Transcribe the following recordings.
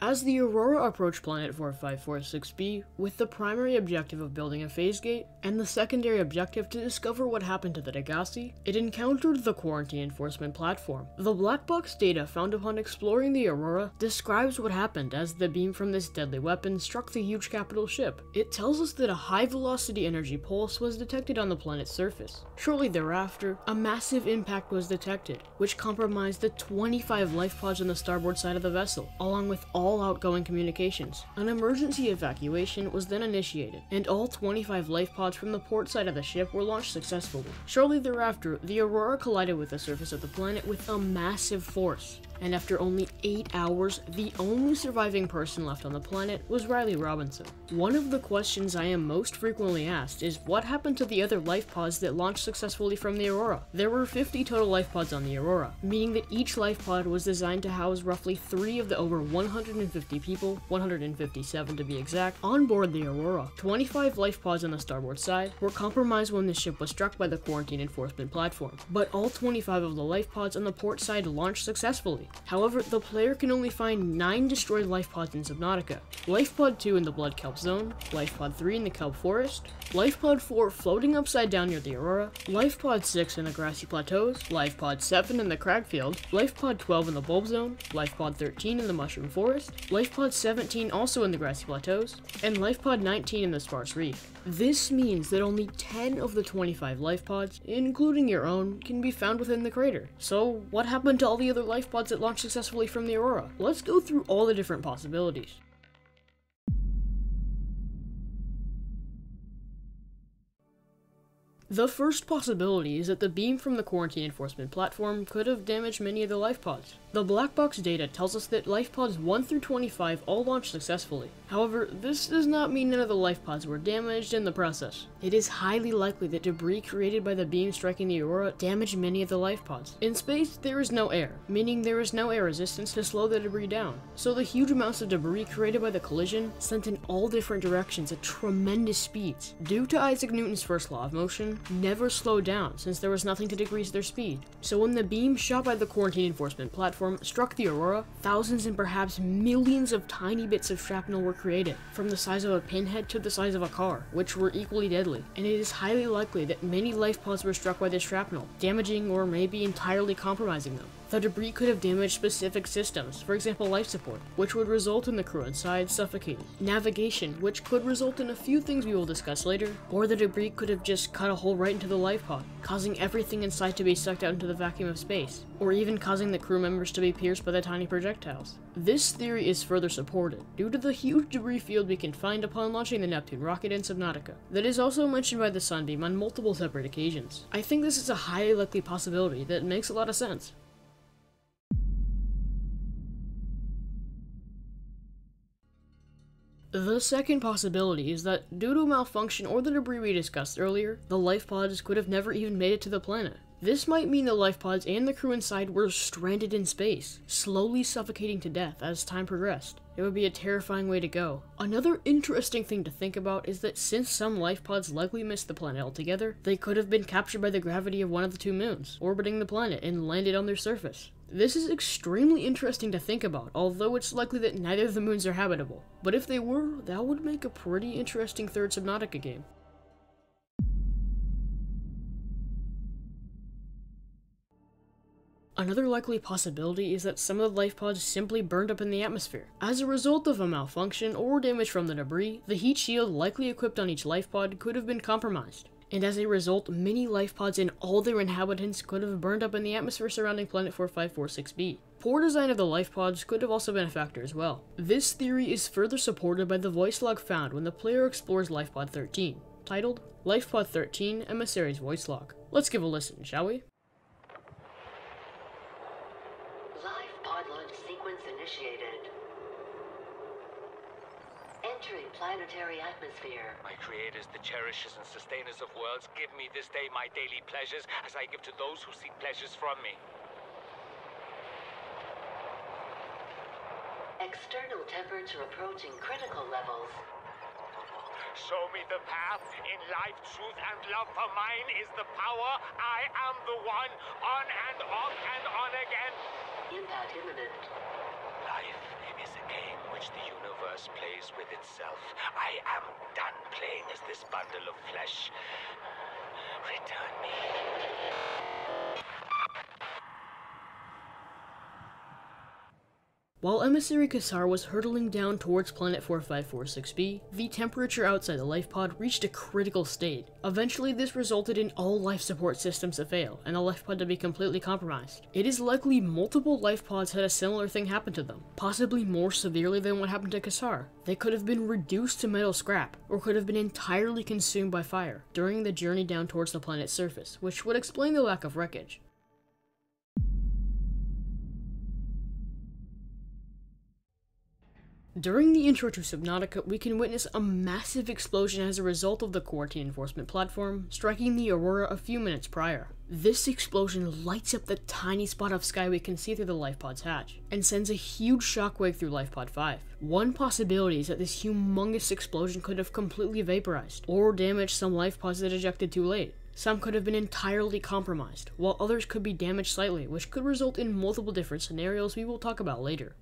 As the Aurora approached Planet 4546b with the primary objective of building a phase gate and the secondary objective to discover what happened to the Degasi, it encountered the quarantine enforcement platform. The black box data found upon exploring the Aurora describes what happened as the beam from this deadly weapon struck the huge capital ship. It tells us that a high velocity energy pulse was detected on the planet's surface. Shortly thereafter, a massive impact was detected, which compromised the 25 life pods on the starboard side of the vessel, along with all outgoing communications. An emergency evacuation was then initiated, and all 25 life pods from the port side of the ship were launched successfully. Shortly thereafter, the Aurora collided with the surface of the planet with a massive force and after only 8 hours, the only surviving person left on the planet was Riley Robinson. One of the questions I am most frequently asked is what happened to the other life pods that launched successfully from the Aurora? There were 50 total life pods on the Aurora, meaning that each life pod was designed to house roughly 3 of the over 150 people, 157 to be exact, on board the Aurora. 25 life pods on the starboard side were compromised when the ship was struck by the quarantine enforcement platform, but all 25 of the life pods on the port side launched successfully. However, the player can only find 9 destroyed life pods in Subnautica. Life Pod 2 in the Blood Kelp Zone, Life Pod 3 in the Kelp Forest, Life Pod 4 floating upside down near the Aurora, Life Pod 6 in the Grassy Plateaus, Life Pod 7 in the Cragfield, Life Pod 12 in the Bulb Zone, Life Pod 13 in the Mushroom Forest, Life Pod 17 also in the Grassy Plateaus, and Life Pod 19 in the Sparse Reef. This means that only 10 of the 25 life pods, including your own, can be found within the crater. So, what happened to all the other life pods that launched successfully from the Aurora? Let's go through all the different possibilities. The first possibility is that the beam from the quarantine enforcement platform could have damaged many of the life pods. The black box data tells us that life pods 1 through 25 all launched successfully. However, this does not mean none of the life pods were damaged in the process. It is highly likely that debris created by the beam striking the Aurora damaged many of the life pods. In space, there is no air, meaning there is no air resistance to slow the debris down. So the huge amounts of debris created by the collision sent in all different directions at tremendous speeds. Due to Isaac Newton's first law of motion, never slowed down since there was nothing to decrease their speed. So when the beam shot by the quarantine enforcement platform struck the Aurora, thousands and perhaps millions of tiny bits of shrapnel were created, from the size of a pinhead to the size of a car, which were equally deadly, and it is highly likely that many life pods were struck by this shrapnel, damaging or maybe entirely compromising them. The debris could have damaged specific systems, for example life support, which would result in the crew inside suffocating, navigation, which could result in a few things we will discuss later, or the debris could have just cut a hole right into the life pod, causing everything inside to be sucked out into the vacuum of space, or even causing the crew members to be pierced by the tiny projectiles. This theory is further supported due to the huge debris field we can find upon launching the Neptune rocket in Subnautica, that is also mentioned by the Sunbeam on multiple separate occasions. I think this is a highly likely possibility that makes a lot of sense. The second possibility is that, due to a malfunction or the debris we discussed earlier, the life pods could have never even made it to the planet. This might mean the life pods and the crew inside were stranded in space, slowly suffocating to death as time progressed. It would be a terrifying way to go. Another interesting thing to think about is that since some life pods likely missed the planet altogether, they could have been captured by the gravity of one of the two moons, orbiting the planet, and landed on their surface. This is extremely interesting to think about, although it's likely that neither of the moons are habitable. But if they were, that would make a pretty interesting third Subnautica game. Another likely possibility is that some of the life pods simply burned up in the atmosphere. As a result of a malfunction or damage from the debris, the heat shield likely equipped on each life pod could have been compromised and as a result, many life pods and all their inhabitants could have burned up in the atmosphere surrounding Planet 4546b. Poor design of the life pods could have also been a factor as well. This theory is further supported by the voice log found when the player explores Life Pod 13, titled Life Pod 13 Emissary's Voice Log. Let's give a listen, shall we? Life pod launch sequence initiated. Entering planetary atmosphere. My creators, the cherishers and sustainers of worlds, give me this day my daily pleasures as I give to those who seek pleasures from me. External temperature approaching critical levels. Show me the path. In life, truth, and love for mine is the power. I am the one. On and off and on again. Impact imminent. Life is a game which the universe plays with itself. I am done playing as this bundle of flesh. Return me. While Emissary Kassar was hurtling down towards planet 4546b, the temperature outside the life pod reached a critical state. Eventually, this resulted in all life support systems to fail, and the life pod to be completely compromised. It is likely multiple life pods had a similar thing happen to them, possibly more severely than what happened to Kassar. They could have been reduced to metal scrap, or could have been entirely consumed by fire during the journey down towards the planet's surface, which would explain the lack of wreckage. During the intro to Subnautica, we can witness a massive explosion as a result of the quarantine enforcement platform striking the Aurora a few minutes prior. This explosion lights up the tiny spot of sky we can see through the LifePod's hatch, and sends a huge shockwave through LifePod 5. One possibility is that this humongous explosion could have completely vaporized, or damaged some LifePods that ejected too late. Some could have been entirely compromised, while others could be damaged slightly, which could result in multiple different scenarios we will talk about later.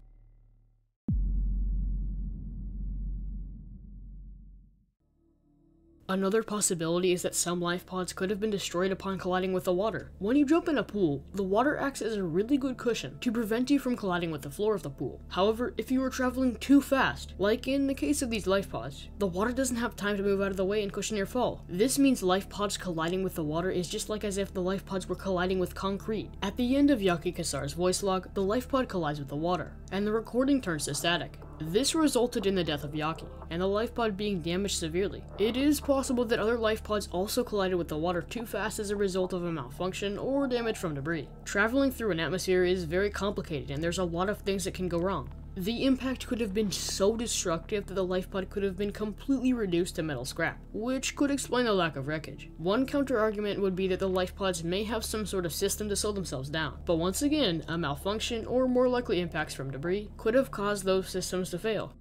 Another possibility is that some life pods could have been destroyed upon colliding with the water. When you jump in a pool, the water acts as a really good cushion to prevent you from colliding with the floor of the pool. However, if you are traveling too fast, like in the case of these life pods, the water doesn't have time to move out of the way and cushion your fall. This means life pods colliding with the water is just like as if the life pods were colliding with concrete. At the end of Yaki Kassar's voice log, the life pod collides with the water, and the recording turns to static. This resulted in the death of Yaki, and the life pod being damaged severely. It is possible that other life pods also collided with the water too fast as a result of a malfunction or damage from debris. Traveling through an atmosphere is very complicated and there's a lot of things that can go wrong. The impact could have been so destructive that the life pod could have been completely reduced to metal scrap, which could explain the lack of wreckage. One counter argument would be that the life pods may have some sort of system to slow themselves down, but once again, a malfunction or more likely impacts from debris could have caused those systems to fail.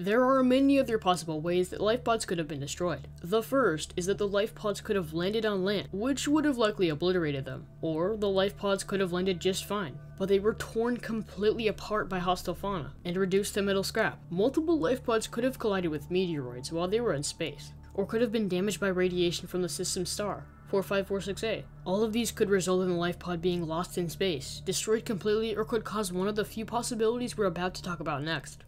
There are many other possible ways that life pods could have been destroyed. The first is that the life pods could have landed on land, which would have likely obliterated them, or the life pods could have landed just fine, but they were torn completely apart by hostile fauna and reduced to metal scrap. Multiple life pods could have collided with meteoroids while they were in space, or could have been damaged by radiation from the system's star, 4546A. All of these could result in the life pod being lost in space, destroyed completely, or could cause one of the few possibilities we're about to talk about next.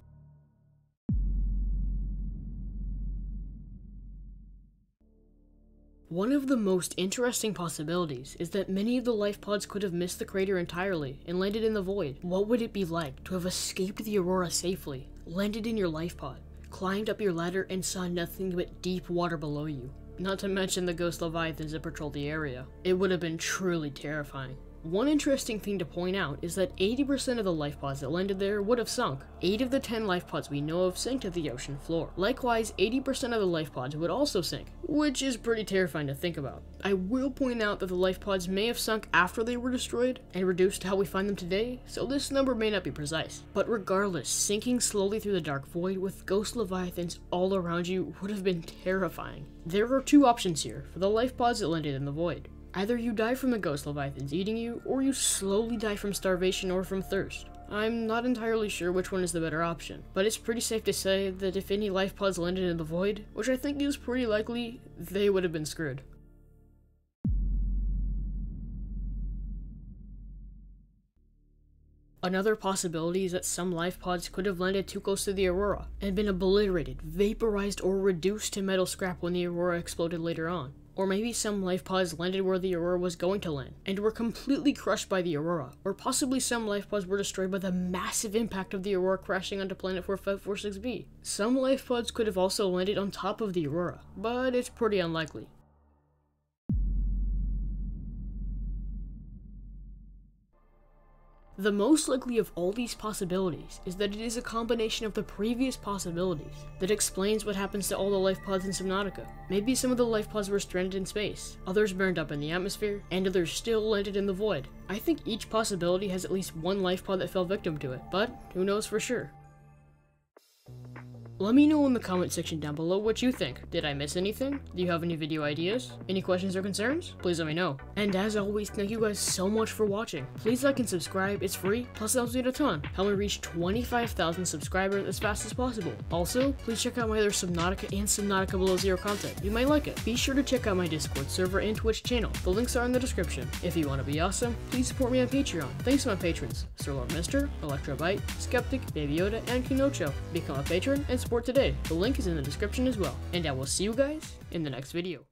One of the most interesting possibilities is that many of the life pods could have missed the crater entirely and landed in the void. What would it be like to have escaped the Aurora safely, landed in your life pod, climbed up your ladder and saw nothing but deep water below you? Not to mention the ghost leviathans that patrol the area. It would have been truly terrifying. One interesting thing to point out is that 80% of the life pods that landed there would have sunk. 8 of the 10 life pods we know of sank to the ocean floor. Likewise, 80% of the life pods would also sink, which is pretty terrifying to think about. I will point out that the life pods may have sunk after they were destroyed and reduced to how we find them today, so this number may not be precise. But regardless, sinking slowly through the dark void with ghost leviathans all around you would have been terrifying. There are two options here for the life pods that landed in the void. Either you die from the ghost leviathans eating you, or you slowly die from starvation or from thirst. I'm not entirely sure which one is the better option, but it's pretty safe to say that if any life pods landed in the void, which I think is pretty likely, they would have been screwed. Another possibility is that some life pods could have landed too close to the Aurora and been obliterated, vaporized, or reduced to metal scrap when the Aurora exploded later on. Or maybe some life pods landed where the Aurora was going to land, and were completely crushed by the Aurora. Or possibly some life pods were destroyed by the massive impact of the Aurora crashing onto planet 4546b. Some life pods could have also landed on top of the Aurora, but it's pretty unlikely. The most likely of all these possibilities is that it is a combination of the previous possibilities that explains what happens to all the life pods in Subnautica. Maybe some of the life pods were stranded in space, others burned up in the atmosphere, and others still landed in the void. I think each possibility has at least one life pod that fell victim to it, but who knows for sure. Let me know in the comment section down below what you think. Did I miss anything? Do you have any video ideas? Any questions or concerns? Please let me know. And as always, thank you guys so much for watching. Please like and subscribe, it's free, plus it helps me a ton. Help me reach 25,000 subscribers as fast as possible. Also, please check out my other Subnautica and Subnautica Below Zero content. You might like it. Be sure to check out my Discord server and Twitch channel. The links are in the description. If you want to be awesome, please support me on Patreon. Thanks to my patrons, Sir Lord Mister, Electrobite, Skeptic, Baby Yoda, and Kinocho. Become a patron and support today. The link is in the description as well. And I will see you guys in the next video.